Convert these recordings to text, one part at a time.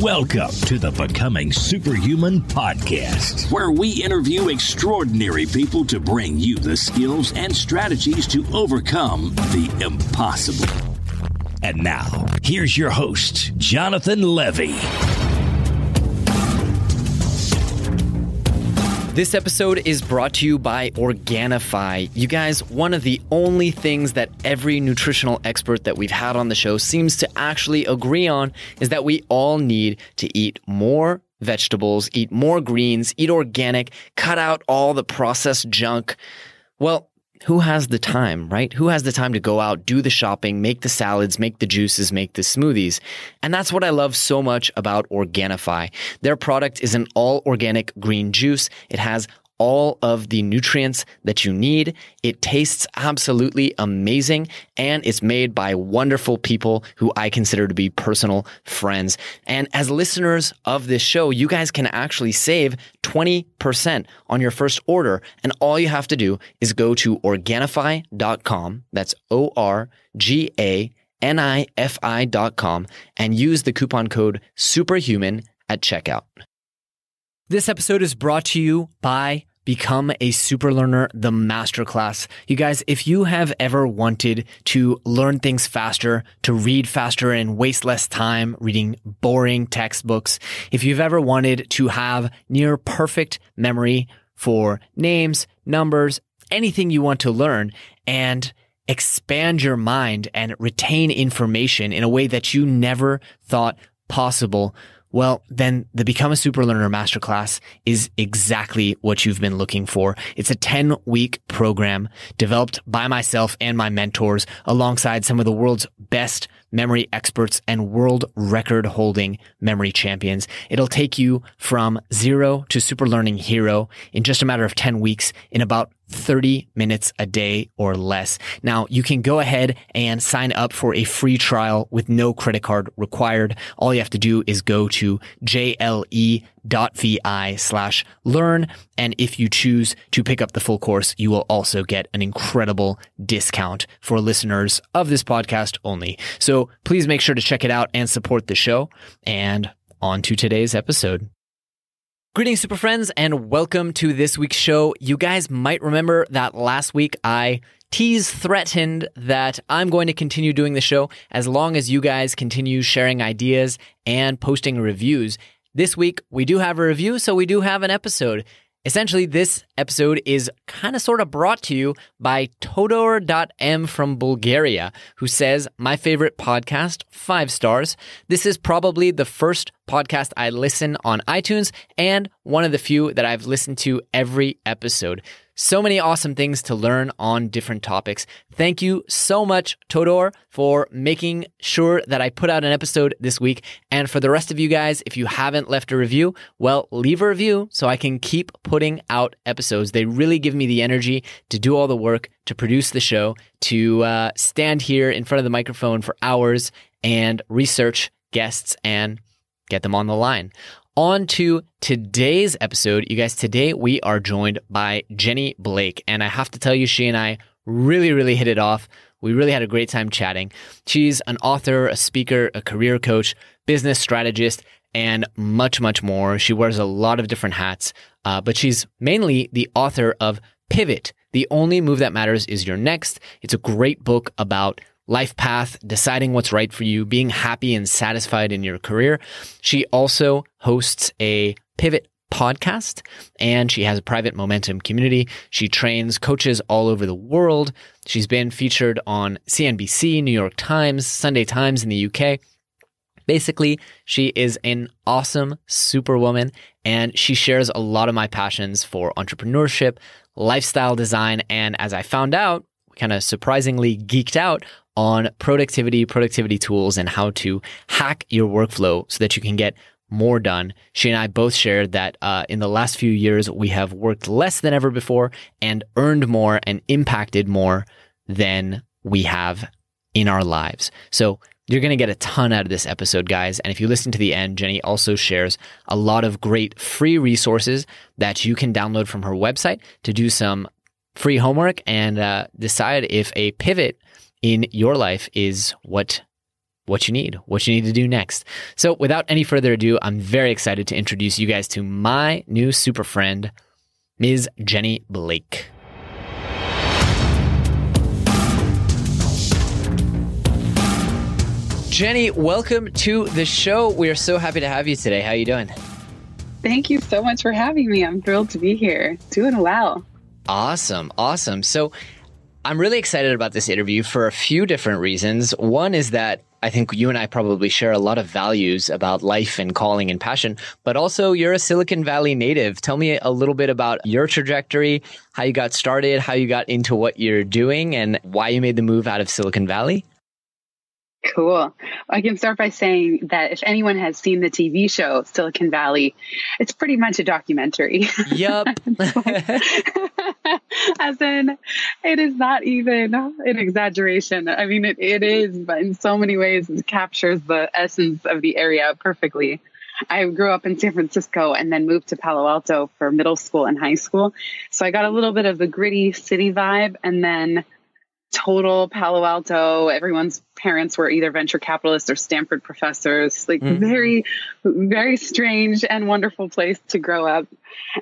Welcome to the Becoming Superhuman podcast, where we interview extraordinary people to bring you the skills and strategies to overcome the impossible. And now, here's your host, Jonathan Levi. This episode is brought to you by Organifi. You guys, one of the only things that every nutritional expert that we've had on the show seems to actually agree on is that we all need to eat more vegetables, eat more greens, eat organic, cut out all the processed junk. Well, who has the time, right? Who has the time to go out, do the shopping, make the salads, make the juices, make the smoothies? And that's what I love so much about Organifi. Their product is an all organic green juice. It has all of the nutrients that you need. It tastes absolutely amazing and it's made by wonderful people who I consider to be personal friends. And as listeners of this show, you guys can actually save 20% on your first order. And all you have to do is go to Organifi.com. That's O R G A N I F I.com and use the coupon code superhuman at checkout. This episode is brought to you by Become a Super Learner, the masterclass. You guys, if you have ever wanted to learn things faster, to read faster and waste less time reading boring textbooks, if you've ever wanted to have near perfect memory for names, numbers, anything you want to learn, and expand your mind and retain information in a way that you never thought possible, well, then the Become a Super Learner Masterclass is exactly what you've been looking for. It's a 10 week program developed by myself and my mentors alongside some of the world's best memory experts and world record holding memory champions. It'll take you from zero to super learning hero in just a matter of 10 weeks in about 30 minutes a day or less. Now you can go ahead and sign up for a free trial with no credit card required. All you have to do is go to jle.vi slash learn. And if you choose to pick up the full course, you will also get an incredible discount for listeners of this podcast only. So please make sure to check it out and support the show. And on to today's episode. Greetings, super friends, and welcome to this week's show. You guys might remember that last week I teased, threatened that I'm going to continue doing the show as long as you guys continue sharing ideas and posting reviews. This week, we do have a review, so we do have an episode. Essentially, this episode is kind of sort of brought to you by Todor.m from Bulgaria, who says, My favorite podcast, five stars. This is probably the first podcast I listen on iTunes and one of the few that I've listened to every episode. So many awesome things to learn on different topics. Thank you so much, Todor, for making sure that I put out an episode this week. And for the rest of you guys, if you haven't left a review, well, leave a review so I can keep putting out episodes. They really give me the energy to do all the work, to produce the show, to uh, stand here in front of the microphone for hours and research guests and get them on the line. On to today's episode. You guys, today we are joined by Jenny Blake. And I have to tell you, she and I really, really hit it off. We really had a great time chatting. She's an author, a speaker, a career coach, business strategist, and much, much more. She wears a lot of different hats, uh, but she's mainly the author of Pivot. The only move that matters is your next. It's a great book about life path, deciding what's right for you, being happy and satisfied in your career. She also hosts a pivot podcast and she has a private momentum community. She trains coaches all over the world. She's been featured on CNBC, New York Times, Sunday Times in the UK. Basically, she is an awesome superwoman and she shares a lot of my passions for entrepreneurship, lifestyle design, and as I found out, kind of surprisingly geeked out on productivity, productivity tools, and how to hack your workflow so that you can get more done. She and I both shared that uh, in the last few years, we have worked less than ever before and earned more and impacted more than we have in our lives. So you're going to get a ton out of this episode, guys. And if you listen to the end, Jenny also shares a lot of great free resources that you can download from her website to do some free homework and uh, decide if a pivot in your life is what what you need, what you need to do next. So, without any further ado, I'm very excited to introduce you guys to my new super friend, Ms. Jenny Blake. Jenny, welcome to the show. We are so happy to have you today. How are you doing? Thank you so much for having me. I'm thrilled to be here. Doing well. Awesome. Awesome. So, I'm really excited about this interview for a few different reasons. One is that I think you and I probably share a lot of values about life and calling and passion, but also you're a Silicon Valley native. Tell me a little bit about your trajectory, how you got started, how you got into what you're doing, and why you made the move out of Silicon Valley. Cool. I can start by saying that if anyone has seen the TV show Silicon Valley, it's pretty much a documentary. Yep. As in, it is not even an exaggeration. I mean, it, it is, but in so many ways, it captures the essence of the area perfectly. I grew up in San Francisco and then moved to Palo Alto for middle school and high school. So I got a little bit of the gritty city vibe and then total Palo Alto. Everyone's parents were either venture capitalists or Stanford professors. Like mm-hmm. very, very strange and wonderful place to grow up.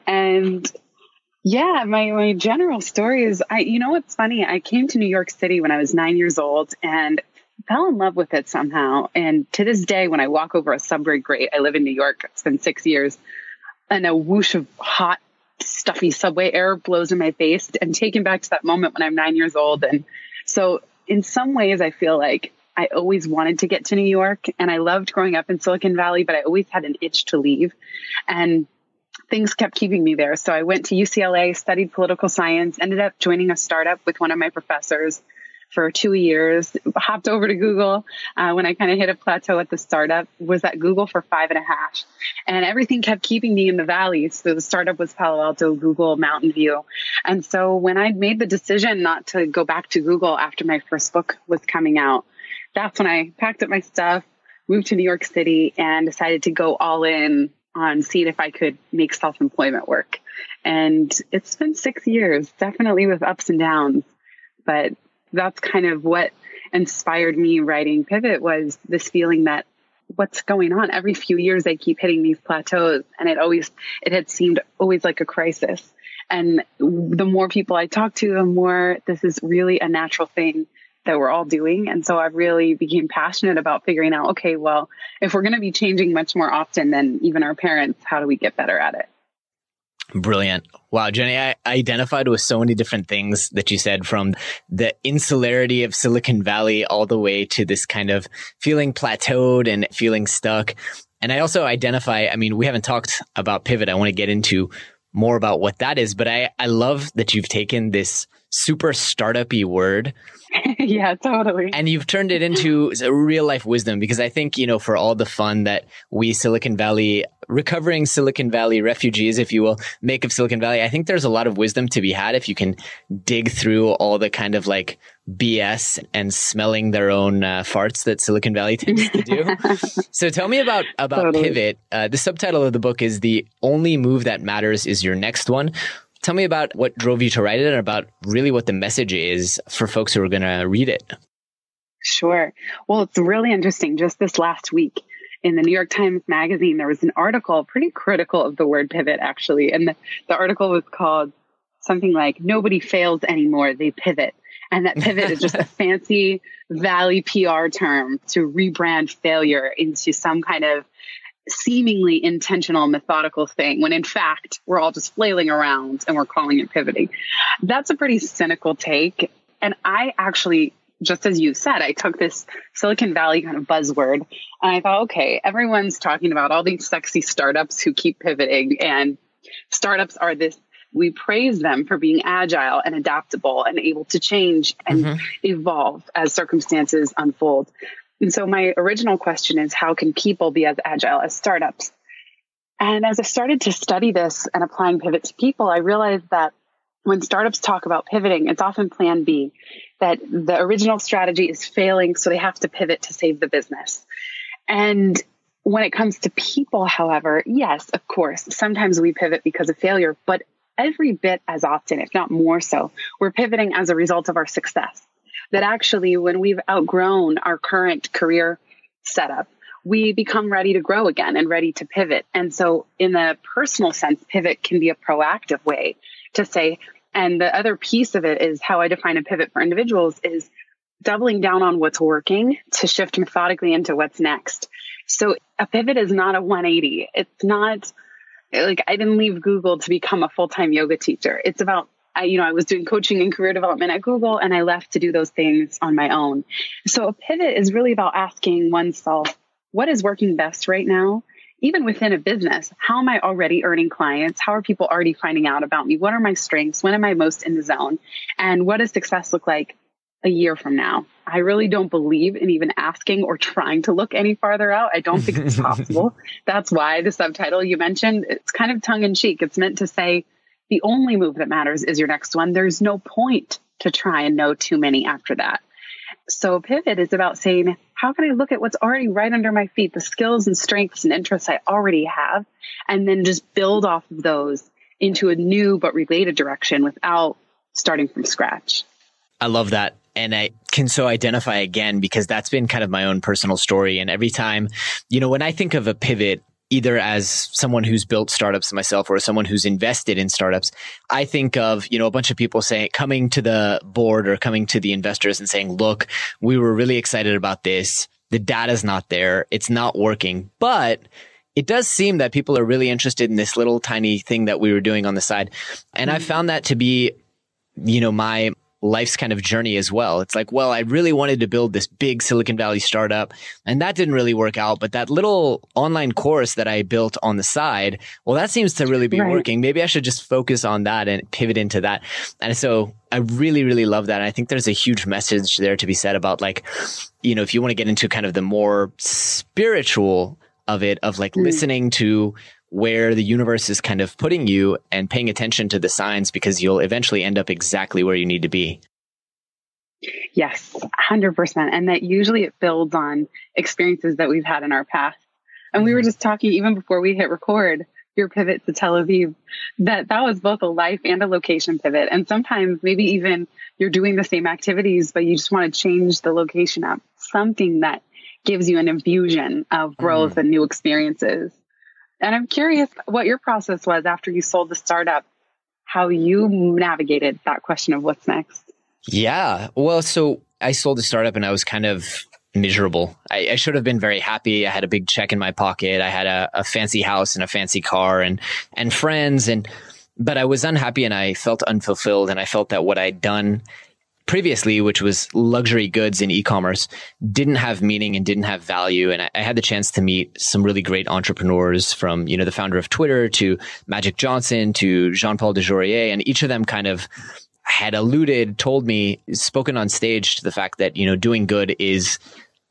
And yeah, my my general story is I you know what's funny? I came to New York City when I was 9 years old and fell in love with it somehow. And to this day when I walk over a subway grate, I live in New York, it's been 6 years, and a whoosh of hot stuffy subway air blows in my face and taken back to that moment when I'm nine years old. And so, in some ways, I feel like I always wanted to get to New York and I loved growing up in Silicon Valley, but I always had an itch to leave. And things kept keeping me there. So I went to UCLA, studied political science, ended up joining a startup with one of my professors for two years, hopped over to Google uh, when I kind of hit a plateau at the startup, was at Google for five and a half. And everything kept keeping me in the valley. So the startup was Palo Alto, Google, Mountain View. And so when I made the decision not to go back to Google after my first book was coming out, that's when I packed up my stuff, moved to New York City, and decided to go all in on seeing if I could make self employment work. And it's been six years, definitely with ups and downs. But that's kind of what inspired me writing Pivot was this feeling that what's going on? Every few years I keep hitting these plateaus and it always it had seemed always like a crisis. And the more people I talk to the more this is really a natural thing that we're all doing. And so I really became passionate about figuring out okay well if we're going to be changing much more often than even our parents how do we get better at it Brilliant. Wow, Jenny, I identified with so many different things that you said from the insularity of Silicon Valley all the way to this kind of feeling plateaued and feeling stuck. And I also identify, I mean, we haven't talked about pivot. I want to get into more about what that is, but I, I love that you've taken this super startupy word. yeah, totally. And you've turned it into real life wisdom because I think, you know, for all the fun that we Silicon Valley, recovering Silicon Valley refugees, if you will, make of Silicon Valley, I think there's a lot of wisdom to be had if you can dig through all the kind of like BS and smelling their own uh, farts that Silicon Valley tends to do. so tell me about, about totally. Pivot. Uh, the subtitle of the book is The Only Move That Matters is Your Next One. Tell me about what drove you to write it and about really what the message is for folks who are going to read it. Sure. Well, it's really interesting. Just this last week in the New York Times Magazine, there was an article pretty critical of the word pivot, actually. And the, the article was called something like Nobody Fails Anymore, They Pivot. And that pivot is just a fancy Valley PR term to rebrand failure into some kind of seemingly intentional, methodical thing when in fact we're all just flailing around and we're calling it pivoting. That's a pretty cynical take. And I actually, just as you said, I took this Silicon Valley kind of buzzword and I thought, okay, everyone's talking about all these sexy startups who keep pivoting and startups are this we praise them for being agile and adaptable and able to change and mm-hmm. evolve as circumstances unfold. And so my original question is how can people be as agile as startups? And as I started to study this and applying pivot to people, I realized that when startups talk about pivoting, it's often plan B, that the original strategy is failing, so they have to pivot to save the business. And when it comes to people, however, yes, of course, sometimes we pivot because of failure, but every bit as often, if not more so, we're pivoting as a result of our success that actually when we've outgrown our current career setup, we become ready to grow again and ready to pivot. And so, in the personal sense, pivot can be a proactive way to say, and the other piece of it is how I define a pivot for individuals is doubling down on what's working to shift methodically into what's next. So a pivot is not a 180. It's not like I didn't leave Google to become a full-time yoga teacher. It's about I, you know, I was doing coaching and career development at Google and I left to do those things on my own. So a pivot is really about asking oneself, what is working best right now? Even within a business, how am I already earning clients? How are people already finding out about me? What are my strengths? When am I most in the zone? And what does success look like a year from now. I really don't believe in even asking or trying to look any farther out. I don't think it's possible. That's why the subtitle you mentioned, it's kind of tongue in cheek. It's meant to say the only move that matters is your next one. There's no point to try and know too many after that. So pivot is about saying, how can I look at what's already right under my feet, the skills and strengths and interests I already have, and then just build off of those into a new but related direction without starting from scratch. I love that and I can so identify again because that's been kind of my own personal story. And every time, you know, when I think of a pivot, either as someone who's built startups myself or someone who's invested in startups, I think of, you know, a bunch of people saying, coming to the board or coming to the investors and saying, look, we were really excited about this. The data's not there. It's not working, but it does seem that people are really interested in this little tiny thing that we were doing on the side. And I mm. found that to be, you know, my life's kind of journey as well. It's like, well, I really wanted to build this big Silicon Valley startup and that didn't really work out. But that little online course that I built on the side, well, that seems to really be right. working. Maybe I should just focus on that and pivot into that. And so I really, really love that. And I think there's a huge message there to be said about like, you know, if you want to get into kind of the more spiritual of it, of like mm. listening to where the universe is kind of putting you and paying attention to the signs because you'll eventually end up exactly where you need to be. Yes, 100%. And that usually it builds on experiences that we've had in our past. And we were just talking even before we hit record, your pivot to Tel Aviv, that that was both a life and a location pivot. And sometimes maybe even you're doing the same activities, but you just want to change the location up, something that gives you an infusion of growth mm. and new experiences. And I'm curious what your process was after you sold the startup, how you navigated that question of what's next. Yeah. Well, so I sold the startup and I was kind of miserable. I, I, should have been very happy. I had a big check in my pocket. I had a, a fancy house and a fancy car and and friends and but I was unhappy and I felt unfulfilled and I felt that what I'd done previously, which was luxury goods in e-commerce, didn't have meaning and didn't have value. And I, I, had the chance to meet some really great entrepreneurs from, you know, the founder of Twitter to Magic Johnson to John Paul DeJoria. And each of them kind of had alluded, told me, spoken on stage to the fact that, you know, doing good is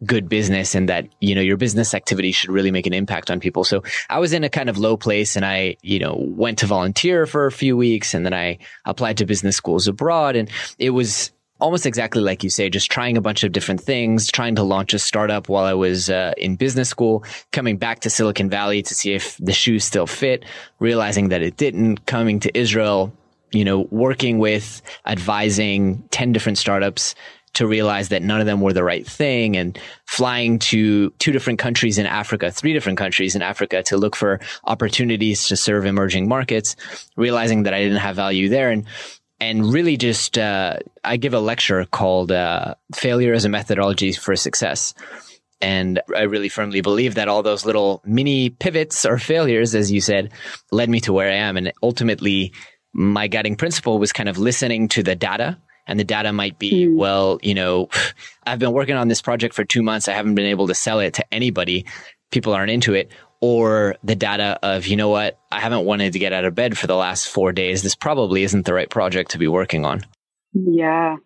good business and that, you know, your business activity should really make an impact on people. So I was in a kind of low place and I, you know, went to volunteer for a few weeks and then I applied to business schools abroad and it was, almost exactly like you say, just trying a bunch of different things, trying to launch a startup while I was uh, in business school, coming back to Silicon Valley to see if the shoes still fit, realizing that it didn't, coming to Israel, you know, working with, advising 10 different startups to realize that none of them were the right thing and flying to two different countries in Africa, three different countries in Africa to look for opportunities to serve emerging markets, realizing that I didn't have value there. And and really just uh, I give a lecture called uh, "Failure as a Methodology for Success." And I really firmly believe that all those little mini pivots or failures, as you said, led me to where I am. And ultimately, my guiding principle was kind of listening to the data. And the data might be, mm. well, you know, I've been working on this project for two months. I haven't been able to sell it to anybody. People aren't into it or the data of, you know what, I haven't wanted to get out of bed for the last four days. This probably isn't the right project to be working on. Yeah.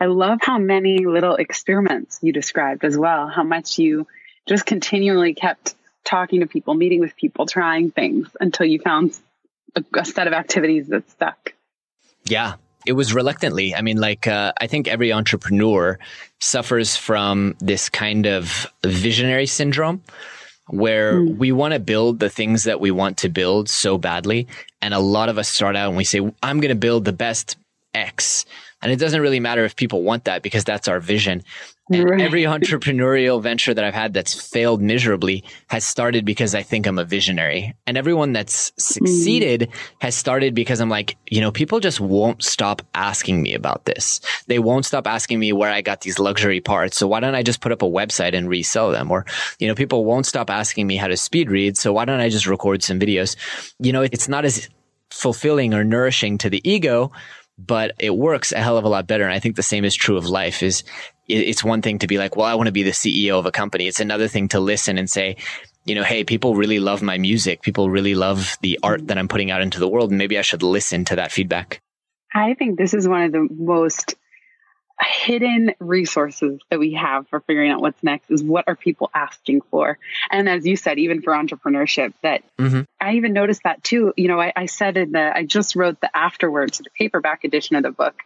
I love how many little experiments you described as well, how much you just continually kept talking to people, meeting with people, trying things until you found a, a set of activities that stuck. Yeah, it was reluctantly. I mean, like, uh, I think every entrepreneur suffers from this kind of visionary syndrome where mm. we want to build the things that we want to build so badly. And a lot of us start out and we say, I'm going to build the best X. And it doesn't really matter if people want that because that's our vision. Right. Every entrepreneurial venture that I've had that's failed miserably has started because I think I'm a visionary. And everyone that's succeeded mm. has started because I'm like, you know, people just won't stop asking me about this. They won't stop asking me where I got these luxury parts. So why don't I just put up a website and resell them? Or, you know, people won't stop asking me how to speed read. So why don't I just record some videos? You know, it's not as fulfilling or nourishing to the ego but it works a hell of a lot better. And I think the same is true of life is it's one thing to be like, well, I want to be the CEO of a company. It's another thing to listen and say, you know, hey, people really love my music. People really love the art that I'm putting out into the world. And maybe I should listen to that feedback. I think this is one of the most hidden resources that we have for figuring out what's next is what are people asking for and as you said even for entrepreneurship that mm-hmm. i even noticed that too you know I, I, said in the i just wrote the afterwards the paperback edition of the book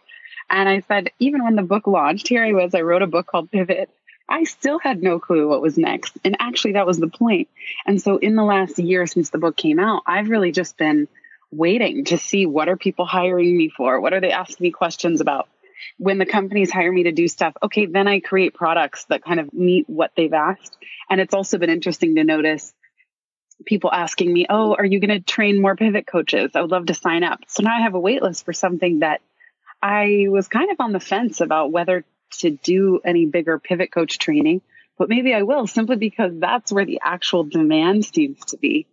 and i said even when the book launched here i was i wrote a book called pivot i still had no clue what was next and actually that was the point. and so in the last year since the book came out i've really just been waiting to see what are people hiring me for what are they asking me questions about when the companies hire me to do stuff, okay, then I create products that kind of meet what they've asked. And it's also been interesting to notice people asking me, Oh, are you going to train more pivot coaches? I would love to sign up. So now I have a wait list for something that I was kind of on the fence about whether to do any bigger pivot coach training, but maybe I will simply because that's where the actual demand seems to be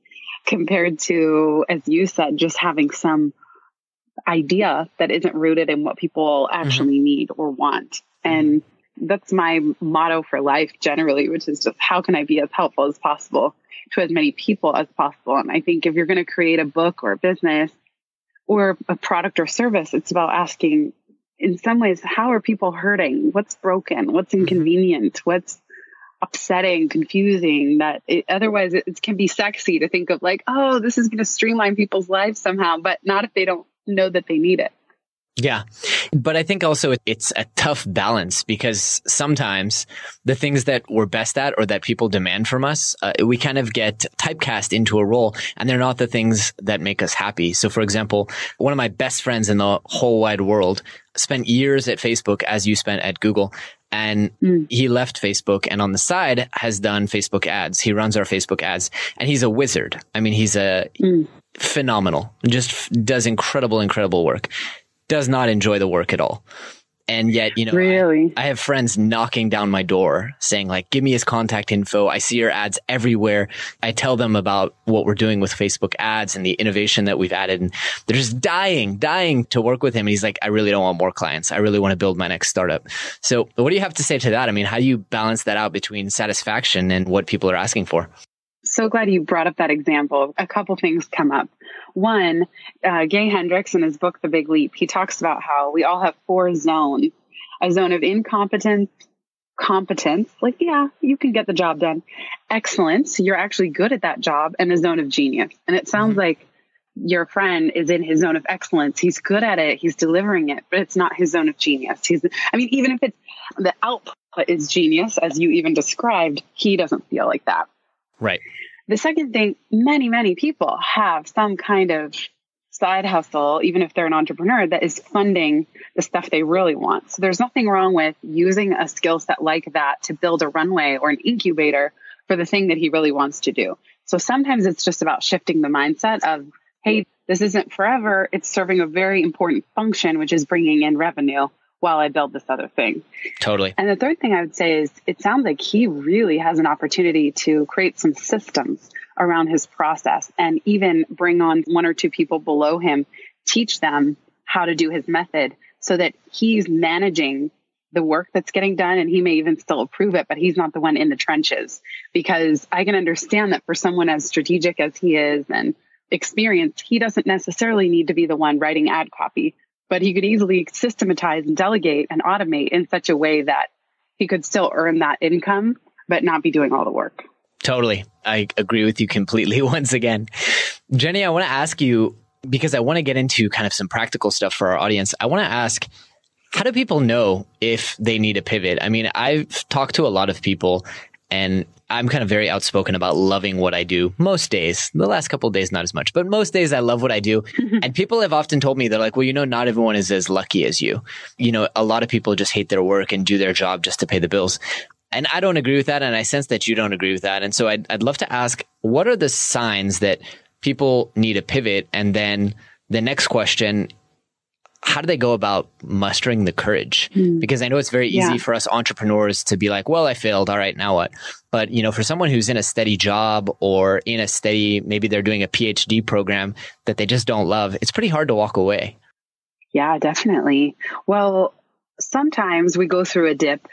compared to, as you said, just having some idea that isn't rooted in what people mm-hmm. actually mm-hmm. need or want. And that's my motto for life generally, which is just how can I be as helpful as possible to as many people as possible. And I think if you're going to create a book or a business or a product or service, it's about asking in some ways, how are people hurting? What's broken? What's mm-hmm. inconvenient? What's upsetting, confusing that it, otherwise it, it, can be sexy to think of like, oh, this is going to streamline people's lives somehow, but not if they don't know that they need it. Yeah. But I think also it's a tough balance because sometimes the things that we're best at or that people demand from us, uh, we kind of get typecast into a role and they're not the things that make us happy. So for example, one of my best friends in the whole wide world spent years at Facebook as you spent at Google and mm. he left Facebook and on the side has done Facebook ads. He runs our Facebook ads and he's a wizard. I mean, he's a, mm phenomenal, just does incredible, incredible work. Does not enjoy the work at all. And yet, you know, really? I, I, have friends knocking down my door saying like, give me his contact info. I see your ads everywhere. I tell them about what we're doing with Facebook ads and the innovation that we've added. And they're just dying, dying to work with him. And he's like, I really don't want more clients. I really want to build my next startup. So what do you have to say to that? I mean, how do you balance that out between satisfaction and what people are asking for? so glad you brought up that example. A couple things come up. One, uh, Gay Hendricks in his book, The Big Leap, he talks about how we all have four zones a zone of incompetence, competence, like, yeah, you can get the job done, excellence, you're actually good at that job, and a zone of genius. And it sounds mm-hmm. like your friend is in his zone of excellence. He's good at it, he's delivering it, but it's not his zone of genius. He's, I mean, even if it's the output is genius, as you even described, he doesn't feel like that. Right. The second thing, many, many people have some kind of side hustle, even if they're an entrepreneur, that is funding the stuff they really want. So there's nothing wrong with using a skill set like that to build a runway or an incubator for the thing that he really wants to do. So sometimes it's just about shifting the mindset of, hey, this isn't forever. It's serving a very important function, which is bringing in revenue while I build this other thing. Totally. And the third thing I would say is it sounds like he really has an opportunity to create some systems around his process and even bring on one or two people below him, teach them how to do his method so that he's managing the work that's getting done and he may even still approve it, but he's not the one in the trenches. Because I can understand that for someone as strategic as he is and experienced, he doesn't necessarily need to be the one writing ad copy but he could easily systematize and delegate and automate in such a way that he could still earn that income, but not be doing all the work. Totally. I agree with you completely once again. Jenny, I want to ask you because I want to get into kind of some practical stuff for our audience. I want to ask how do people know if they need a pivot? I mean, I've talked to a lot of people and I'm kind of very outspoken about loving what I do most days. The last couple days, not as much, but most days I love what I do. and people have often told me, they're like, well, you know, not everyone is as lucky as you. You know, a lot of people just hate their work and do their job just to pay the bills. And I don't agree with that. And I sense that you don't agree with that. And so I'd, I'd love to ask, what are the signs that people need a pivot? And then the next question how do they go about mustering the courage? Mm. Because I know it's very easy yeah. for us entrepreneurs to be like, well, I failed. All right, now what? But, you know, for someone who's in a steady job or in a steady, maybe they're doing a PhD program that they just don't love, it's pretty hard to walk away. Yeah, definitely. Well, sometimes we go through a dip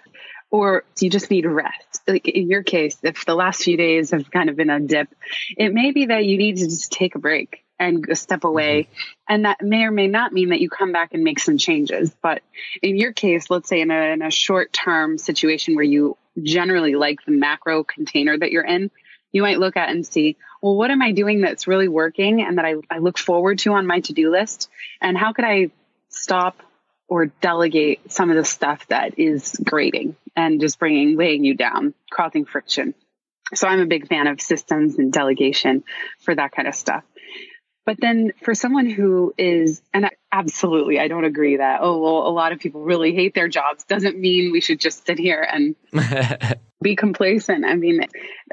or you just need rest. Like in your case, if the last few days have kind of been a dip, it may be that you need to just take a break and step away. Mm-hmm. And that may or may not mean that you come back and make some changes. But in your case, let's say in a, in a short term situation where you generally like the macro container that you're in, you might look at and see, well, what am I doing that's really working and that I, I look forward to on my to do list? And how could I stop or delegate some of the stuff that is grating and just bringing, weighing you down, causing friction? So I'm a big fan of systems and delegation for that kind of stuff. But then for someone who is, and absolutely, I don't agree that, oh, well, a lot of people really hate their jobs doesn't mean we should just sit here and be complacent. I mean,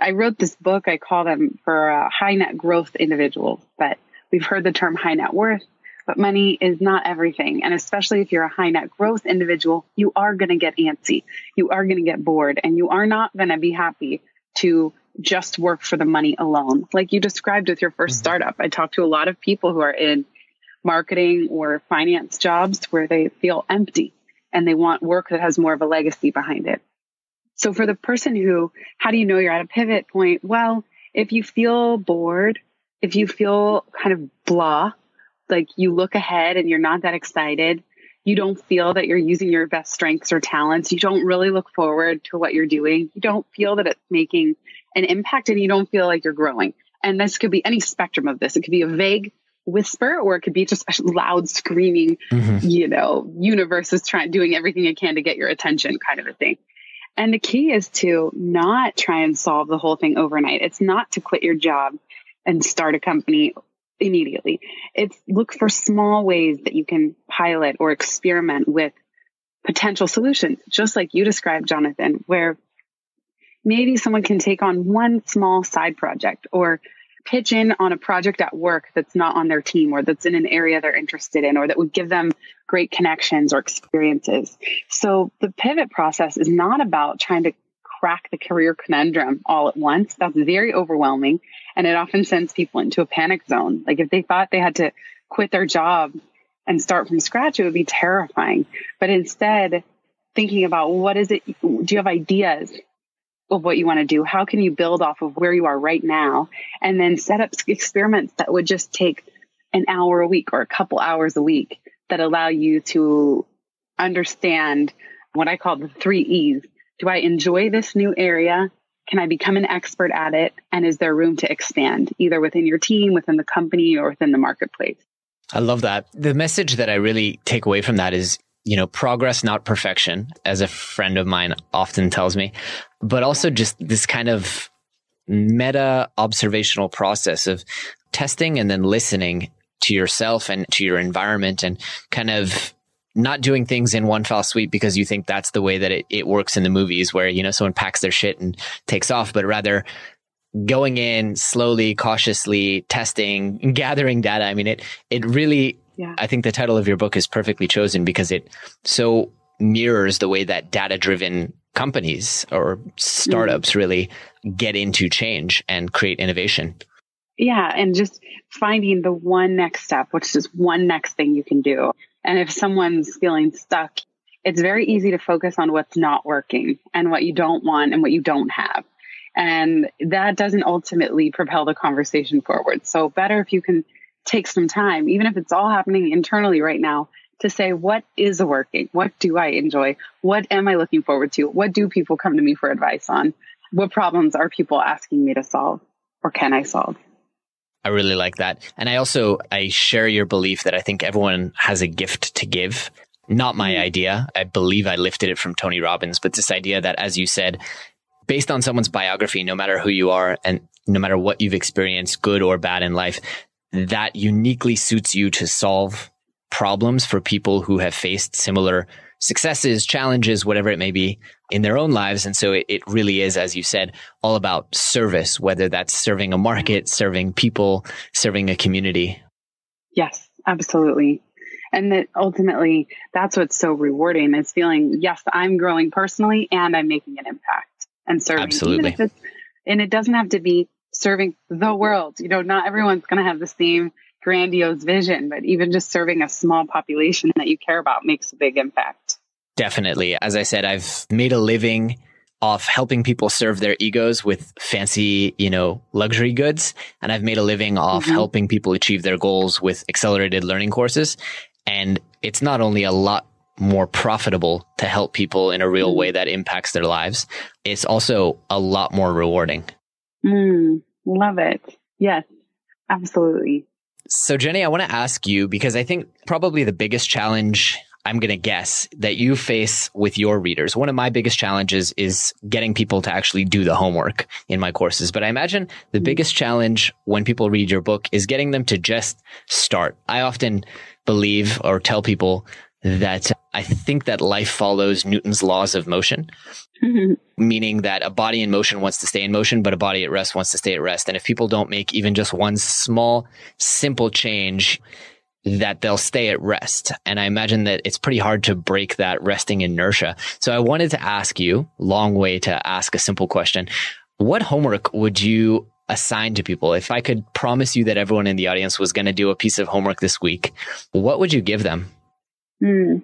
I wrote this book, I call them for uh, high net growth individuals, but we've heard the term high net worth. But money is not everything. And especially if you're a high net growth individual, you are going to get antsy. You are going to get bored and you are not going to be happy to just work for the money alone. Like you described with your 1st mm-hmm. startup, I talked to a lot of people who are in marketing or finance jobs where they feel empty and they want work that has more of a legacy behind it. So for the person who, how do you know you're at a pivot point? Well, if you feel bored, if you feel kind of blah, like you look ahead and you're not that excited, you don't feel that you're using your best strengths or talents, you don't really look forward to what you're doing, you don't feel that it's making an impact and you don't feel like you're growing. And this could be any spectrum of this. It could be a vague whisper or it could be just a loud screaming, mm-hmm. you know, universe is trying doing everything it can to get your attention kind of a thing. And the key is to not try and solve the whole thing overnight. It's not to quit your job and start a company immediately. It's look for small ways that you can pilot or experiment with potential solutions, just like you described, Jonathan, where maybe someone can take on one small side project or pitch in on a project at work that's not on their team or that's in an area they're interested in or that would give them great connections or experiences. So the pivot process is not about trying to crack the career conundrum all at once. That's very overwhelming. And it often sends people into a panic zone. Like if they thought they had to quit their job and start from scratch, it would be terrifying. But instead, thinking about what is it, do you have ideas? of what you want to do? How can you build off of where you are right now and then set up experiments that would just take an hour a week or a couple hours a week that allow you to understand what I call the three E's. Do I enjoy this new area? Can I become an expert at it? And is there room to expand either within your team, within the company, or within the marketplace? I love that. The message that I really take away from that is you know, progress, not perfection, as a friend of mine often tells me, but also just this kind of meta observational process of testing and then listening to yourself and to your environment and kind of not doing things in one fell swoop because you think that's the way that it, it works in the movies where, you know, someone packs their shit and takes off, but rather going in slowly, cautiously, testing, gathering data. I mean, it, it really yeah. I think the title of your book is perfectly chosen because it so mirrors the way that data driven companies or startups mm. really get into change and create innovation. Yeah. And just finding the one next step, which is one next thing you can do. And if someone's feeling stuck, it's very easy to focus on what's not working and what you don't want and what you don't have. And that doesn't ultimately propel the conversation forward. So better if you can take some time, even if it's all happening internally right now, to say, what is working? What do I enjoy? What am I looking forward to? What do people come to me for advice on? What problems are people asking me to solve or can I solve? I really like that. And I also, I share your belief that I think everyone has a gift to give. Not my mm-hmm. idea. I believe I lifted it from Tony Robbins, but this idea that, as you said, based on someone's biography, no matter who you are and no matter what you've experienced, good or bad in life, that uniquely suits you to solve problems for people who have faced similar successes, challenges, whatever it may be in their own lives. And so it, it, really is, as you said, all about service, whether that's serving a market, serving people, serving a community. Yes, absolutely. And that ultimately that's what's so rewarding is feeling, yes, I'm growing personally and I'm making an impact and serving. Absolutely. and it doesn't have to be serving the world. You know, not everyone's going to have the same grandiose vision, but even just serving a small population that you care about makes a big impact. Definitely. As I said, I've made a living off helping people serve their egos with fancy, you know, luxury goods. And I've made a living off mm-hmm. helping people achieve their goals with accelerated learning courses. And it's not only a lot more profitable to help people in a real mm. way that impacts their lives, it's also a lot more rewarding. Mm, love it. Yes, absolutely. So, Jenny, I want to ask you because I think probably the biggest challenge I'm going to guess that you face with your readers. One of my biggest challenges is getting people to actually do the homework in my courses. But I imagine the mm. biggest challenge when people read your book is getting them to just start. I often believe or tell people that I think that life follows Newton's laws of motion, meaning that a body in motion wants to stay in motion, but a body at rest wants to stay at rest. And if people don't make even just one small, simple change, that they'll stay at rest. And I imagine that it's pretty hard to break that resting inertia. So I wanted to ask you, long way to ask a simple question. What homework would you assign to people? If I could promise you that everyone in the audience was going to do a piece of homework this week, what would you give them? Hmm.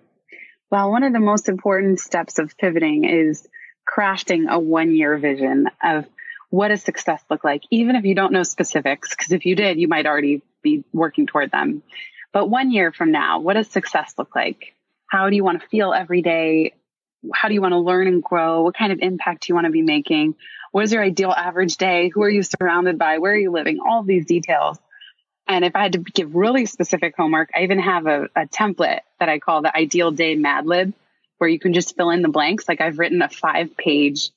Well, one of the most important steps of pivoting is crafting a one year vision of what does success look like, even if you don't know specifics, because if you did, you might already be working toward them. But one year from now, what does success look like? How do you want to feel every day? How do you want to learn and grow? What kind of impact do you want to be making? What is your ideal average day? Who are you surrounded by? Where are you living? All these details. And if I had to give really specific homework, I even have a, a template that I call the ideal day Mad Lib, where you can just fill in the blanks. Like I've written a five page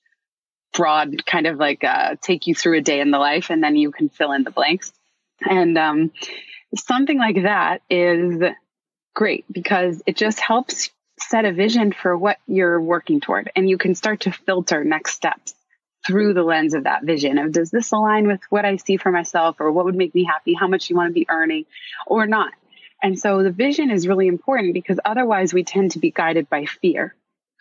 broad kind of like uh, take you through a day in the life, and then you can fill in the blanks. And um, something like that is great because it just helps set a vision for what you're working toward, and you can start to filter next steps through the lens of that vision of does this align with what I see for myself or what would make me happy, how much you want to be earning or not. And so the vision is really important because otherwise we tend to be guided by fear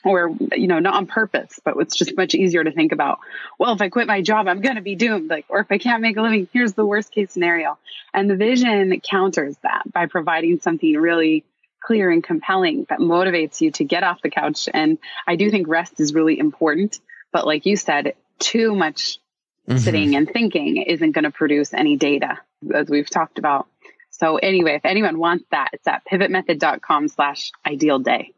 or, you know, not on purpose, but it's just much easier to think about, well, if I quit my job, I'm going to be doomed. Like, or if I can't make a living, here's the worst case scenario. And the vision counters that by providing something really clear and compelling that motivates you to get off the couch. And I do think rest is really important. But like you said, too much mm-hmm. sitting and thinking isn't going to produce any data, as we've talked about. So anyway, if anyone wants that, it's at pivotmethod.com slash ideal day.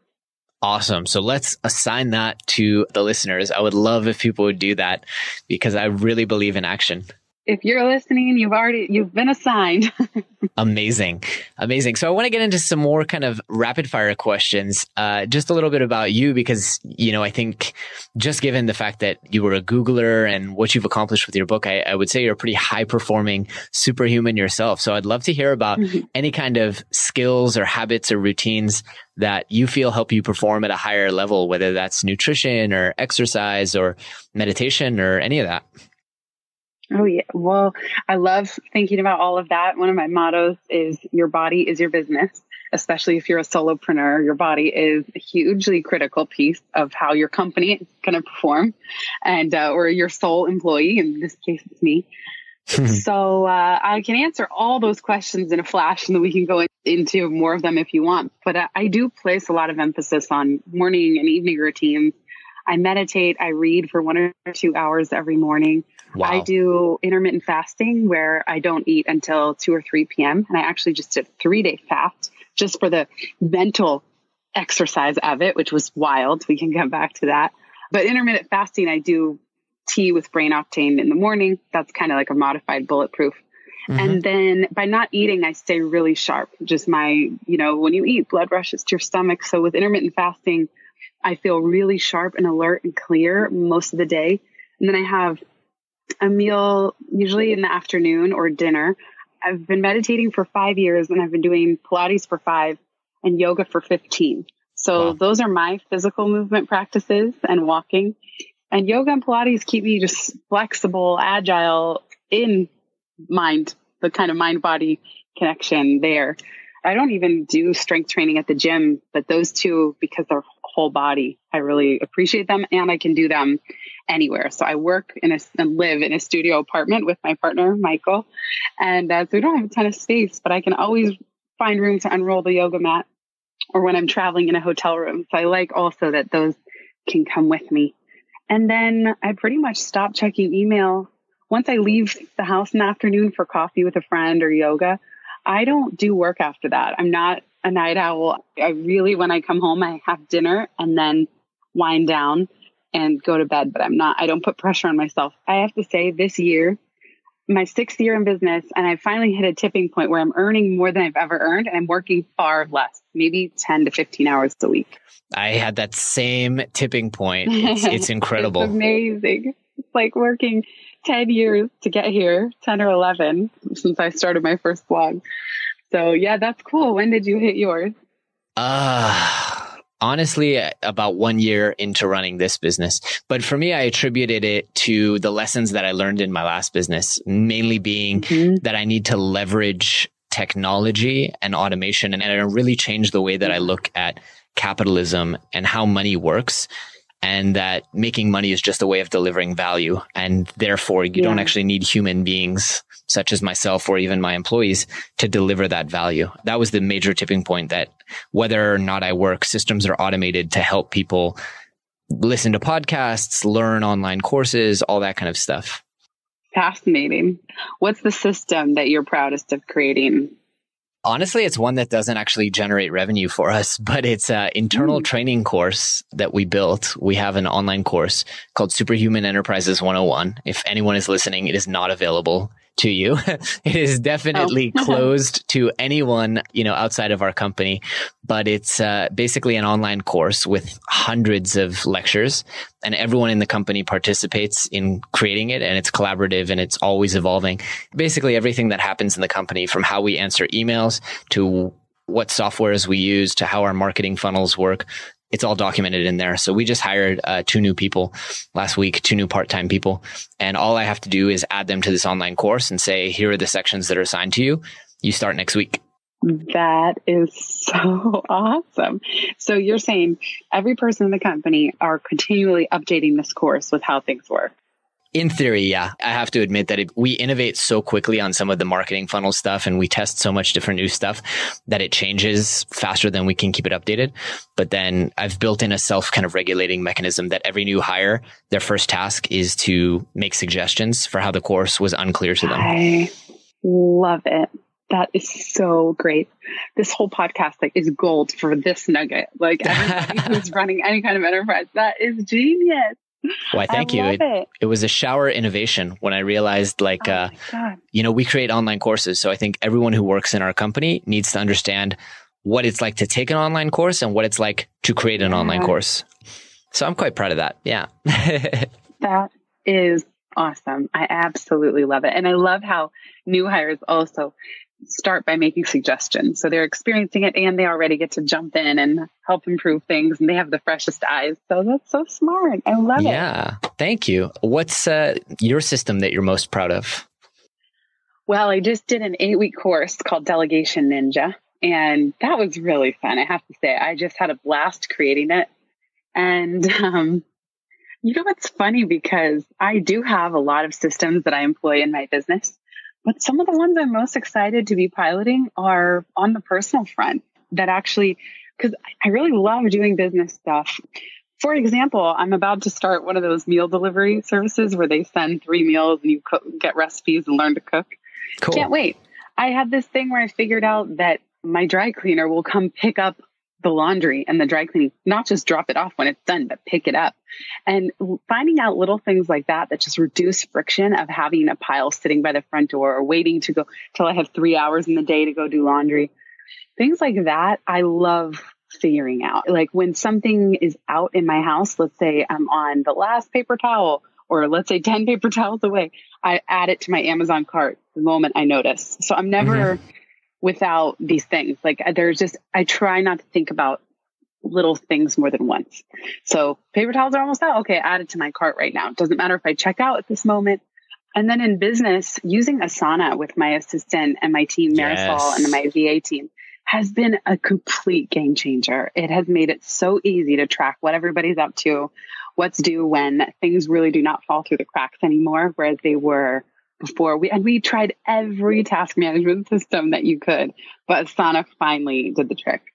Awesome. So let's assign that to the listeners. I would love if people would do that because I really believe in action if you're listening, you've already you've been assigned. amazing, amazing. So I want to get into some more kind of rapid fire questions. Uh, just a little bit about you, because you know I think just given the fact that you were a Googler and what you've accomplished with your book, I, I would say you're a pretty high performing superhuman yourself. So I'd love to hear about mm-hmm. any kind of skills or habits or routines that you feel help you perform at a higher level, whether that's nutrition or exercise or meditation or any of that. Oh, yeah. Well, I love thinking about all of that. One of my mottos is your body is your business, especially if you're a solopreneur. Your body is a hugely critical piece of how your company is going to perform and, uh, or your sole employee. In this case, it's me. so uh, I can answer all those questions in a flash, and then we can go into more of them if you want. But I, I do place a lot of emphasis on morning and evening routines. I meditate. I read for one or two hours every morning. Wow. I do intermittent fasting where I don't eat until 2 or 3 p.m. And I actually just did three day fast just for the mental exercise of it, which was wild. We can come back to that. But intermittent fasting, I do tea with brain octane in the morning. That's kind of like a modified bulletproof. Mm-hmm. And then by not eating, I stay really sharp. Just my, you know, when you eat, blood rushes to your stomach. So with intermittent fasting, I feel really sharp and alert and clear most of the day And then I have a meal usually in the afternoon or dinner. I've been meditating for five years and I've been doing Pilates for five and yoga for 15. So wow. those are my physical movement practices and walking. And yoga and Pilates keep me just flexible, agile in mind, the kind of mind body connection there. I don't even do strength training at the gym, but those two, because they're whole body, I really appreciate them and I can do them anywhere. So I work in a, and live in a studio apartment with my partner, Michael. And uh, so we don't have a ton of space, but I can always find room to unroll the yoga mat or when I'm traveling in a hotel room. So I like also that those can come with me. And then I pretty much stop checking email. Once I leave the house in the afternoon for coffee with a friend or yoga, I don't do work after that. I'm not a night owl. I really, when I come home, I have dinner and then wind down and go to bed, but I'm not, I don't put pressure on myself. I have to say, this year, my sixth year in business, and I finally hit a tipping point where I'm earning more than I've ever earned and I'm working far less, maybe 10 to 15 hours a week. I had that same tipping point. It's, it's incredible. it's amazing. It's like working 10 years to get here, 10 or 11 since I started my first blog. So yeah, that's cool. When did you hit yours? Uh, honestly, about one year into running this business. But for me, I attributed it to the lessons that I learned in my last business, mainly being mm-hmm. that I need to leverage technology and automation and, and really change the way that I look at capitalism and how money works and that making money is just a way of delivering value. And therefore, you yeah. don't actually need human beings such as myself or even my employees to deliver that value. That was the major tipping point that whether or not I work, systems are automated to help people listen to podcasts, learn online courses, all that kind of stuff. Fascinating. What's the system that you're proudest of creating? Honestly, it's one that doesn't actually generate revenue for us, but it's an internal mm. training course that we built. We have an online course called Superhuman Enterprises 101. If anyone is listening, it is not available to you. it is definitely oh. closed to anyone, you know, outside of our company, but it's uh, basically an online course with hundreds of lectures and everyone in the company participates in creating it and it's collaborative and it's always evolving. Basically everything that happens in the company from how we answer emails to what softwares we use to how our marketing funnels work it's all documented in there. So we just hired uh, two new people last week, two new part-time people. And all I have to do is add them to this online course and say, here are the sections that are assigned to you. You start next week. That is so awesome. So you're saying every person in the company are continually updating this course with how things work. In theory, yeah. I have to admit that it, we innovate so quickly on some of the marketing funnel stuff and we test so much different new stuff that it changes faster than we can keep it updated. But then I've built in a self kind of regulating mechanism that every new hire, their first task is to make suggestions for how the course was unclear to them. I love it. That is so great. This whole podcast like is gold for this nugget. Like everybody who's running any kind of enterprise, that is genius. Why, thank you. It, it. it, was a shower innovation when I realized, like, oh uh, you know, we create online courses. So I think everyone who works in our company needs to understand what it's like to take an online course and what it's like to create an yeah. online course. So I'm quite proud of that. Yeah. that is awesome. I absolutely love it. And I love how new hires also start by making suggestions. So they're experiencing it and they already get to jump in and help improve things and they have the freshest eyes. So that's so smart. I love yeah, it. Yeah. Thank you. What's uh, your system that you're most proud of? Well, I just did an eight week course called Delegation Ninja. And that was really fun. I have to say, I just had a blast creating it. And, um, you know, what's funny because I do have a lot of systems that I employ in my business. But some of the ones I'm most excited to be piloting are on the personal front that actually, because I really love doing business stuff. For example, I'm about to start one of those meal delivery services where they send three meals and you cook, get recipes and learn to cook. Cool. Can't wait. I had this thing where I figured out that my dry cleaner will come pick up the laundry and the dry cleaning, not just drop it off when it's done, but pick it up. And finding out little things like that that just reduce friction of having a pile sitting by the front door or waiting to go till I have three hours in the day to go do laundry. Things like that, I love figuring out. Like when something is out in my house, let's say I'm on the last paper towel or let's say 10 paper towels away, I add it to my Amazon cart the moment I notice. So I'm never mm-hmm. Without these things. Like there's just, I try not to think about little things more than once. So paper towels are almost out. Okay, add it to my cart right now. It doesn't matter if I check out at this moment. And then in business, using Asana with my assistant and my team, Marisol, yes. and my VA team has been a complete game changer. It has made it so easy to track what everybody's up to, what's due when things really do not fall through the cracks anymore, whereas they were before. We and we tried every task management system that you could, but Asana finally did the trick.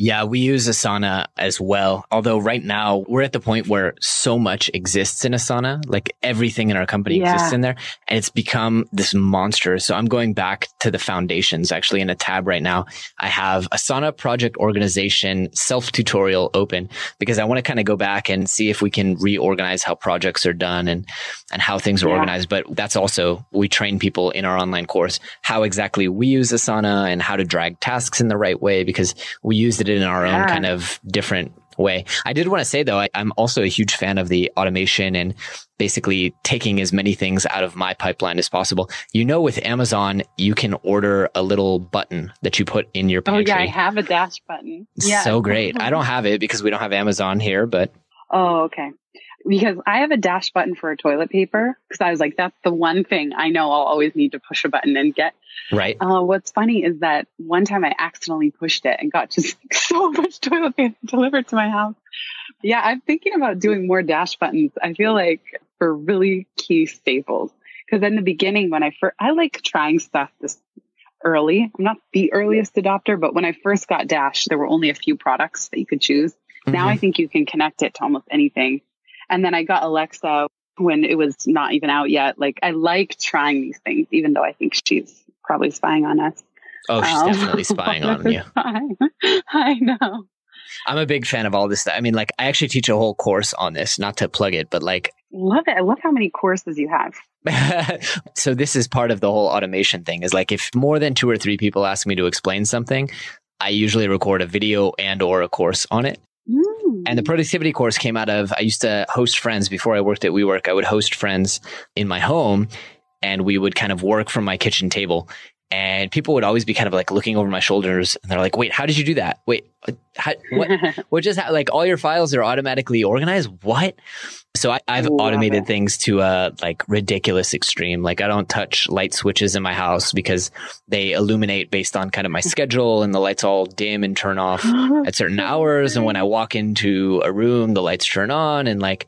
Yeah, we use Asana as well. Although right now we're at the point where so much exists in Asana, like everything in our company yeah. exists in there and it's become this monster. So I'm going back to the foundations actually in a tab right now. I have Asana project organization self tutorial open because I want to kind of go back and see if we can reorganize how projects are done and, and how things are yeah. organized. But that's also, we train people in our online course how exactly we use Asana and how to drag tasks in the right way because we use it in our yeah. own kind of different way. I did want to say though, I, am also a huge fan of the automation and basically taking as many things out of my pipeline as possible. You know, with Amazon, you can order a little button that you put in your pantry. Oh yeah, I have a dash button. Yeah. So great. I don't have it because we don't have Amazon here, but. Oh, okay because I have a dash button for a toilet paper because I was like, that's the one thing I know I'll always need to push a button and get. Right. Uh, what's funny is that one time I accidentally pushed it and got just so much toilet paper delivered to my house. Yeah, I'm thinking about doing more dash buttons. I feel like for really key staples. Because in the beginning, when I first, I like trying stuff this early. I'm not the earliest adopter, but when I first got Dash, there were only a few products that you could choose. Mm-hmm. Now I think you can connect it to almost anything. And then I got Alexa when it was not even out yet. Like I like trying these things, even though I think she's probably spying on us. Oh, she's um, definitely spying on you. I know. I'm a big fan of all this stuff. I mean, like, I actually teach a whole course on this, not to plug it, but like, love it. I love how many courses you have. so this is part of the whole automation thing is like if more than two or three people ask me to explain something, I usually record a video and or a course on it. And the productivity course came out of I used to host friends before I worked at WeWork. I would host friends in my home and we would kind of work from my kitchen table. And people would always be kind of like looking over my shoulders and they're like, wait, how did you do that? Wait, uh, how, what, what just, like all your files are automatically organized? What? So I, have automated it. things to a like ridiculous extreme. Like I don't touch light switches in my house because they illuminate based on kind of my schedule and the lights all dim and turn off at certain hours. And when I walk into a room, the lights turn on and like,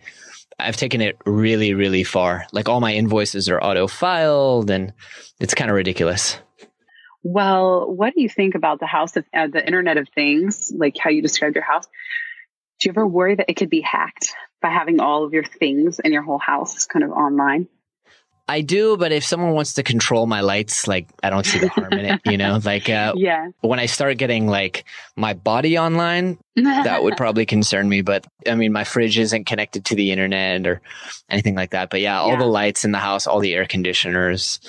I've taken it really, really far. Like all my invoices are auto filed and it's kind of ridiculous. Well, what do you think about the house of uh, the Internet of Things, like how you described your house? Do you ever worry that it could be hacked by having all of your things in your whole house kind of online? I do, but if someone wants to control my lights, like I don't see the harm in it, you know. Like, uh, yeah. When I start getting like my body online, that would probably concern me. But I mean, my fridge isn't connected to the internet or anything like that. But yeah, all yeah. the lights in the house, all the air conditioners,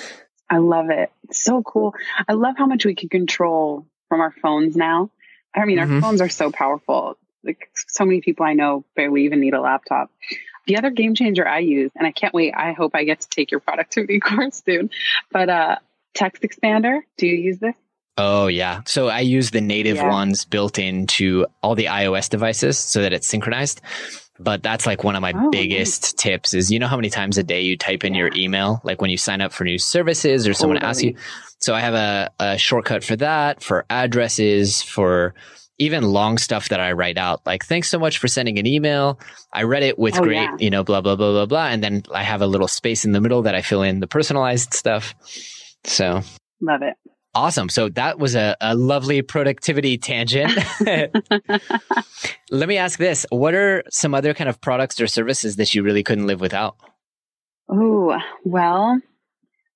I love it. It's so cool. I love how much we can control from our phones now. I mean, mm-hmm. our phones are so powerful. Like so many people I know barely even need a laptop. The other game changer I use, and I can't wait. I hope I get to take your productivity course soon. But uh, text expander. Do you use this? Oh yeah. So I use the native yeah. ones built into all the iOS devices so that it's synchronized. But that's like one of my oh, biggest nice. tips is you know how many times a day you type in yeah. your email, like when you sign up for new services or someone asks you. So I have a, a shortcut for that, for addresses, for even long stuff that I write out. Like, thanks so much for sending an email. I read it with oh, great, yeah. you know, blah, blah, blah, blah, blah. And then I have a little space in the middle that I fill in the personalized stuff. So love it. Awesome. So that was a, a lovely productivity tangent. Let me ask this. What are some other kind of products or services that you really couldn't live without? Oh, well,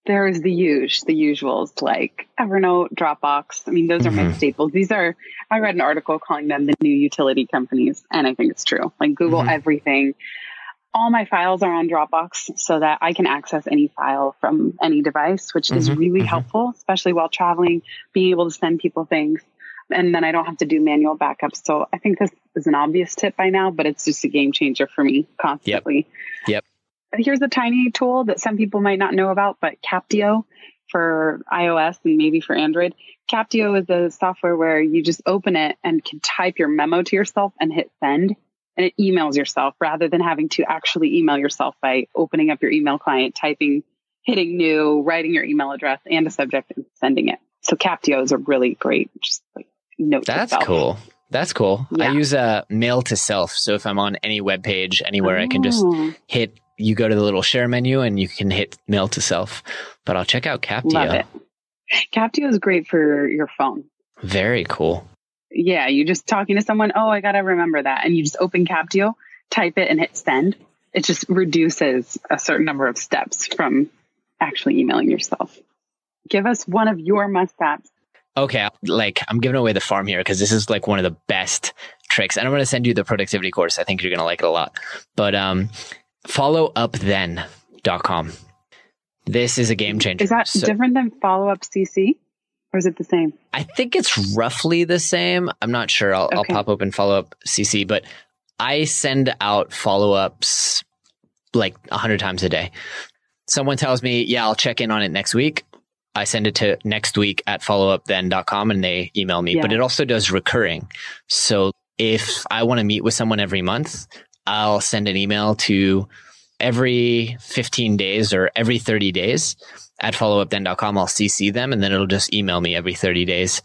there's the usual, the usuals like Evernote, Dropbox. I mean, those are mm-hmm. my staples. These are, I read an article calling them the new utility companies, and I think it's true. Like Google mm-hmm. everything all my files are on Dropbox so that I can access any file from any device, which mm-hmm, is really mm-hmm. helpful, especially while traveling, being able to send people things. And then I don't have to do manual backups. So I think this is an obvious tip by now, but it's just a game changer for me constantly. Yep. yep. here's a tiny tool that some people might not know about, but Captio for iOS and maybe for Android. Captio is a software where you just open it and can type your memo to yourself and hit send and it emails yourself rather than having to actually email yourself by opening up your email client, typing, hitting new, writing your email address and a subject and sending it. So Captio is a really great just like note. That's cool. That's cool. Yeah. I use a mail to self. So if I'm on any web page anywhere, oh. I can just oh. hit, you go to the little share menu and you can hit mail to self. But I'll check out Captio. Love it. Captio is great for your phone. Very cool. Yeah, you're just talking to someone, oh, I got to remember that. And you just open Captio, type it, and hit send. It just reduces a certain number of steps from actually emailing yourself. Give us one of your must haves. Okay, like I'm giving away the farm here because this is like one of the best tricks. And I'm going to send you the productivity course. I think you're going to like it a lot. But um, followupthen.com. This is a game changer. Is that so, different than follow up CC? Or is it the same? I think it's roughly the same. I'm not sure. I'll, okay. I'll pop open follow up CC, but I send out follow ups like 100 times a day. Someone tells me, yeah, I'll check in on it next week. I send it to next week at followupthen.com and they email me. Yeah. But it also does recurring. So if I want to meet with someone every month, I'll send an email to every 15 days or every 30 days at followupthen.com. I'll CC them and then it'll just email me every 30 days.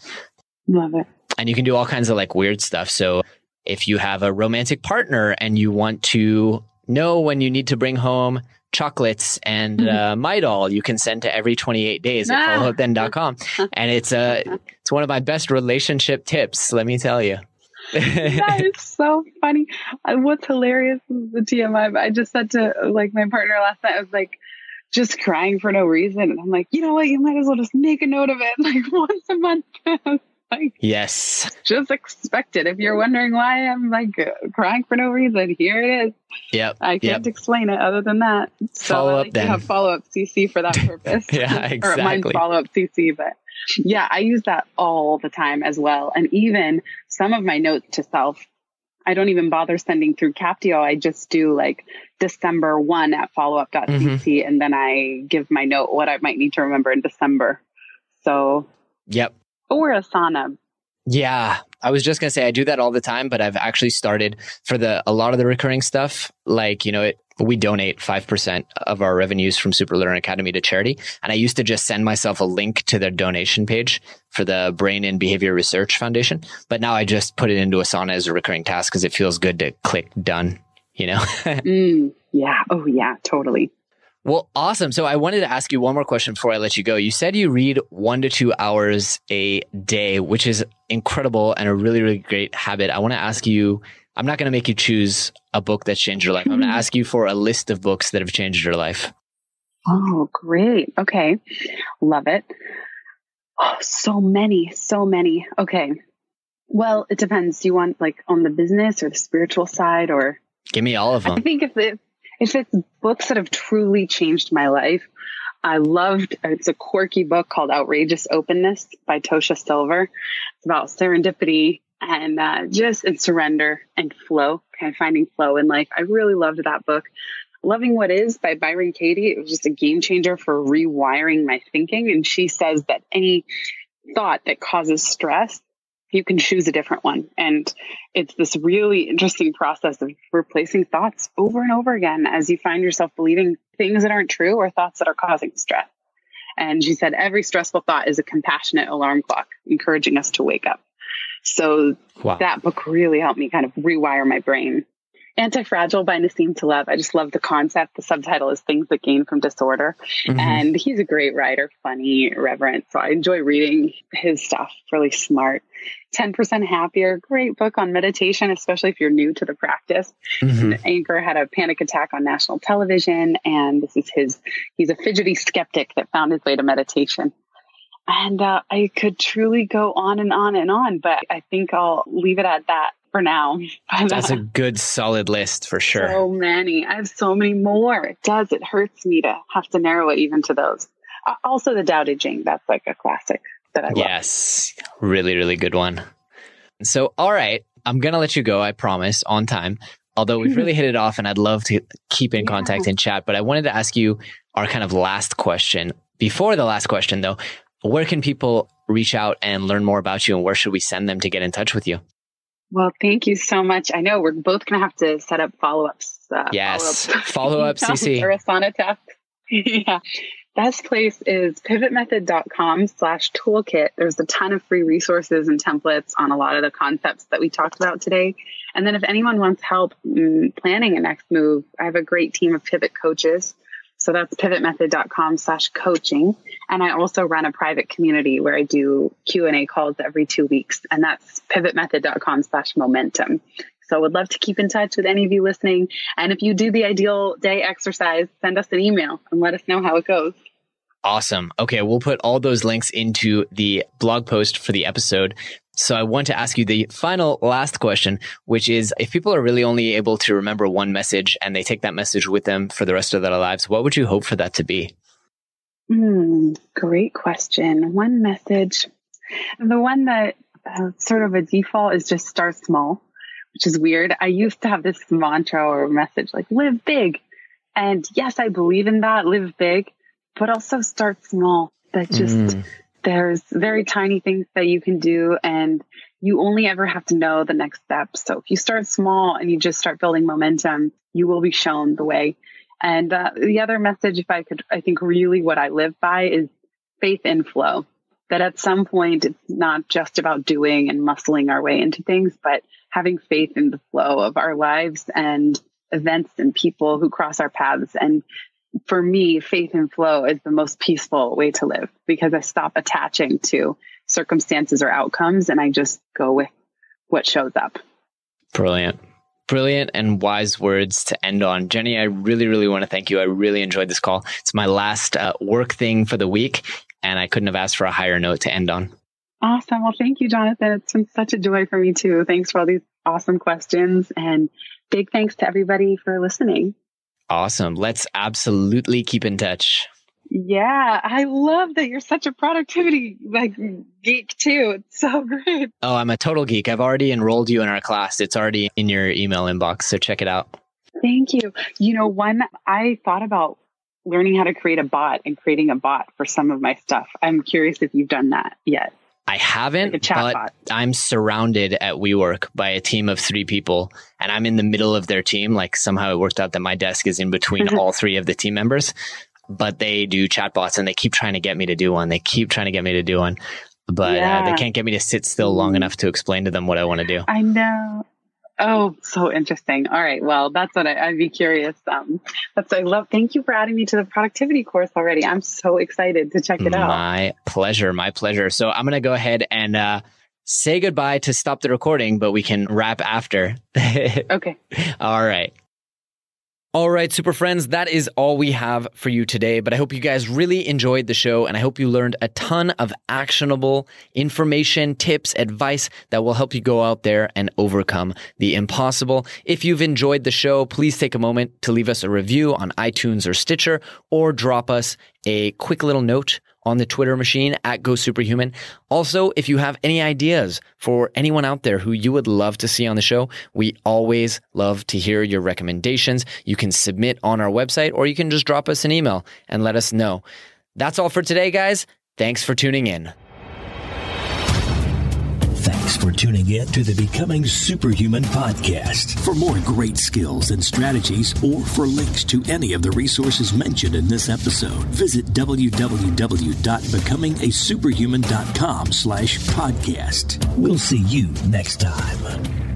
Love it. And you can do all kinds of like weird stuff. So if you have a romantic partner and you want to know when you need to bring home chocolates and mm-hmm. uh, Midol you can send to every 28 days at ah. followupthen.com. and it's a, uh, it's one of my best relationship tips, let me tell you. that is so funny. What's hilarious is the TMI. I just said to like my partner last night, I was like, just crying for no reason. And I'm like, you know what? You might as well just make a note of it like once a month. like, yes. Just expect it. If you're wondering why I'm like uh, crying for no reason, here it is. Yep. I can't yep. explain it other than that. So follow I like up then. have follow up CC for that purpose. yeah, exactly. or mine follow up CC, but yeah, I use that all the time as well. And even some of my notes to self, I don't even bother sending through Captio. I just do like December 1 at followup.cc mm-hmm. and then I give my note what I might need to remember in December. So, yep. Or Asana. Yeah, I was just gonna say I do that all the time, but I've actually started for the a lot of the recurring stuff. Like you know, it, we donate 5% of our revenues from Super Learner Academy to charity. And I used to just send myself a link to their donation page for the Brain and Behavior Research Foundation. But now I just put it into Asana as a recurring task because it feels good to click done, you know? mm, yeah. Oh, yeah, totally. Well, awesome. So I wanted to ask you one more question before I let you go. You said you read one to two hours a day, which is incredible and a really, really great habit. I want to ask you I'm not going to make you choose a book that's changed your life. I'm going to hmm. ask you for a list of books that have changed your life. Oh, great. Okay. Love it. Oh, so many, so many. Okay. Well, it depends. Do you want like on the business or the spiritual side or? Give me all of them. I think if it, if it's books that have truly changed my life, I loved, it's a quirky book called Outrageous Openness by Tosha Silver. It's about serendipity and uh, just and surrender and flow, kind of finding flow in life. I really loved that book. Loving What Is by Byron Katie. It was just a game changer for rewiring my thinking. And she says that any thought that causes stress, you can choose a different one. And it's this really interesting process of replacing thoughts over and over again as you find yourself believing things that aren't true or thoughts that are causing stress. And she said every stressful thought is a compassionate alarm clock, encouraging us to wake up. So wow. that book really helped me kind of rewire my brain. Anti-Fragile by Nassim Taleb. I just love the concept. The subtitle is Things That Gain from Disorder. Mm-hmm. And he's a great writer, funny, reverent. So I enjoy reading his stuff, really smart. 10% Happier, great book on meditation, especially if you're new to the practice. Mm-hmm. Anchor had a panic attack on national television. And this is his, he's a fidgety skeptic that found his way to meditation. And uh, I could truly go on and on and on, but I think I'll leave it at that for now. That's a good solid list for sure. So many. I have so many more. It does. It hurts me to have to narrow it even to those. Uh, also, the Ching. That's like a classic that I love. Yes. Really, really good one. So, all right. I'm going to let you go, I promise, on time. although we've really hit it off and I'd love to keep in contact and chat, but I wanted to ask you our kind of last question. Before the last question though, where can people reach out and learn more about you and where should we send them to get in touch with you? Well, thank you so much. I know we're both going to have to set up follow ups. Uh, yes, follow up CC. Or Asana test. yeah. Best place is pivotmethod.com slash toolkit. There's a ton of free resources and templates on a lot of the concepts that we talked about today. And then if anyone wants help planning a next move, I have a great team of pivot coaches so that's pivotmethod.com slash coaching. And I also run a private community where I do Q&A calls every two weeks. And that's pivotmethod.com slash momentum. So I would love to keep in touch with any of you listening. And if you do the ideal day exercise, send us an email and let us know how it goes. Awesome. Okay, we'll put all those links into the blog post for the episode. So I want to ask you the final last question, which is if people are really only able to remember one message and they take that message with them for the rest of their lives, what would you hope for that to be? Mm, great question. One message. The one that uh, sort of a default is just start small, which is weird. I used to have this mantra or message like live big. And yes, I believe in that, live big, but also start small. That just mm there's very tiny things that you can do and you only ever have to know the next step. So if you start small and you just start building momentum, you will be shown the way. And uh, the other message, if I could, I think really what I live by is faith in flow. That at some point, it's not just about doing and muscling our way into things, but having faith in the flow of our lives and events and people who cross our paths and for me, faith and flow is the most peaceful way to live because I stop attaching to circumstances or outcomes and I just go with what shows up. Brilliant. Brilliant and wise words to end on. Jenny, I really, really want to thank you. I really enjoyed this call. It's my last uh, work thing for the week, and I couldn't have asked for a higher note to end on. Awesome. Well, thank you, Jonathan. It's been such a joy for me, too. Thanks for all these awesome questions, and big thanks to everybody for listening. Awesome. Let's absolutely keep in touch. Yeah, I love that you're such a productivity like geek too. It's so great. Oh, I'm a total geek. I've already enrolled you in our class. It's already in your email inbox, so check it out. Thank you. You know, one I thought about learning how to create a bot and creating a bot for some of my stuff. I'm curious if you've done that yet. I haven't, like but bot. I'm surrounded at WeWork by a team of three people, and I'm in the middle of their team. Like somehow it worked out that my desk is in between mm-hmm. all three of the team members, but they do chatbots and they keep trying to get me to do one. They keep trying to get me to do one, but yeah. uh, they can't get me to sit still long mm-hmm. enough to explain to them what I want to do. I know. Oh, so interesting. All right. Well, that's what I, would be curious. Um, that's I love. Thank you for adding me to the productivity course already. I'm so excited to check it out. My pleasure. My pleasure. So I'm going to go ahead and uh, say goodbye to stop the recording, but we can wrap after. okay. All right. All right, super friends, that is all we have for you today. But I hope you guys really enjoyed the show and I hope you learned a ton of actionable information, tips, advice that will help you go out there and overcome the impossible. If you've enjoyed the show, please take a moment to leave us a review on iTunes or Stitcher or drop us a quick little note on the Twitter machine at Go Superhuman. Also, if you have any ideas for anyone out there who you would love to see on the show, we always love to hear your recommendations. You can submit on our website or you can just drop us an email and let us know. That's all for today, guys. Thanks for tuning in. Thanks for tuning in to the Becoming Superhuman podcast. For more great skills and strategies, or for links to any of the resources mentioned in this episode, visit www.becomingasuperhuman.com slash podcast. We'll see you next time.